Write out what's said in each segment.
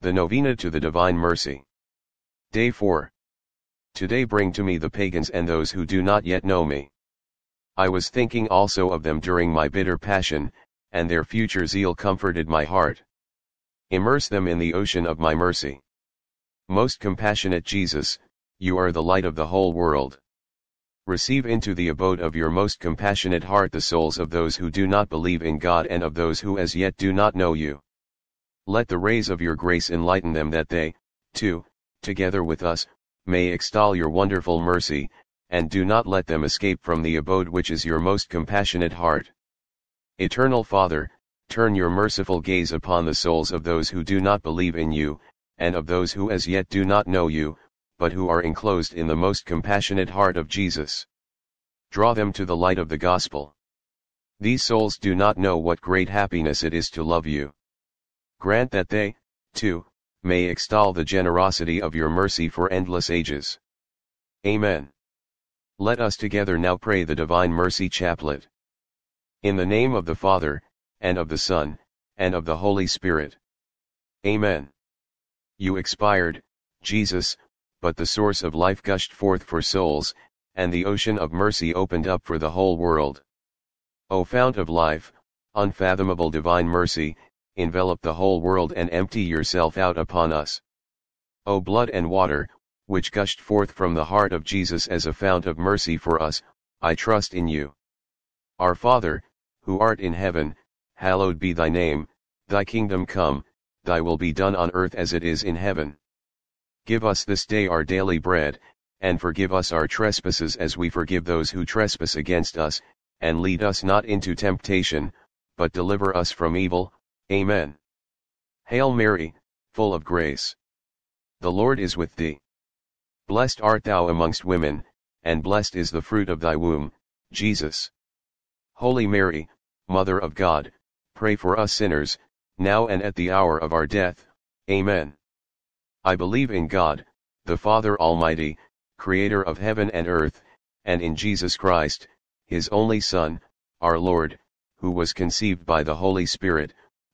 The Novena to the Divine Mercy. Day 4. Today bring to me the pagans and those who do not yet know me. I was thinking also of them during my bitter passion, and their future zeal comforted my heart. Immerse them in the ocean of my mercy. Most compassionate Jesus, you are the light of the whole world. Receive into the abode of your most compassionate heart the souls of those who do not believe in God and of those who as yet do not know you. Let the rays of your grace enlighten them that they, too, together with us, may extol your wonderful mercy, and do not let them escape from the abode which is your most compassionate heart. Eternal Father, turn your merciful gaze upon the souls of those who do not believe in you, and of those who as yet do not know you, but who are enclosed in the most compassionate heart of Jesus. Draw them to the light of the gospel. These souls do not know what great happiness it is to love you. Grant that they, too, may extol the generosity of your mercy for endless ages. Amen. Let us together now pray the Divine Mercy Chaplet. In the name of the Father, and of the Son, and of the Holy Spirit. Amen. You expired, Jesus, but the source of life gushed forth for souls, and the ocean of mercy opened up for the whole world. O fount of life, unfathomable divine mercy, envelop the whole world and empty yourself out upon us. O blood and water, which gushed forth from the heart of Jesus as a fount of mercy for us, I trust in you. Our Father, who art in heaven, hallowed be thy name, thy kingdom come, thy will be done on earth as it is in heaven. Give us this day our daily bread, and forgive us our trespasses as we forgive those who trespass against us, and lead us not into temptation, but deliver us from evil. Amen. Hail Mary, full of grace. The Lord is with thee. Blessed art thou amongst women, and blessed is the fruit of thy womb, Jesus. Holy Mary, Mother of God, pray for us sinners, now and at the hour of our death. Amen. I believe in God, the Father Almighty, Creator of heaven and earth, and in Jesus Christ, His only Son, our Lord, who was conceived by the Holy Spirit,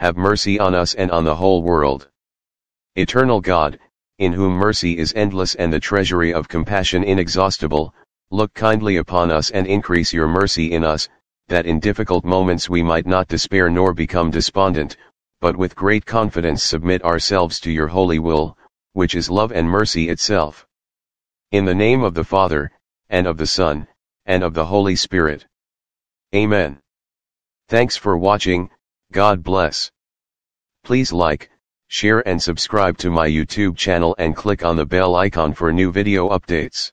have mercy on us and on the whole world. Eternal God, in whom mercy is endless and the treasury of compassion inexhaustible, look kindly upon us and increase your mercy in us, that in difficult moments we might not despair nor become despondent, but with great confidence submit ourselves to your holy will, which is love and mercy itself. In the name of the Father, and of the Son, and of the Holy Spirit. Amen. Thanks for watching, God bless. Please like, share and subscribe to my YouTube channel and click on the bell icon for new video updates.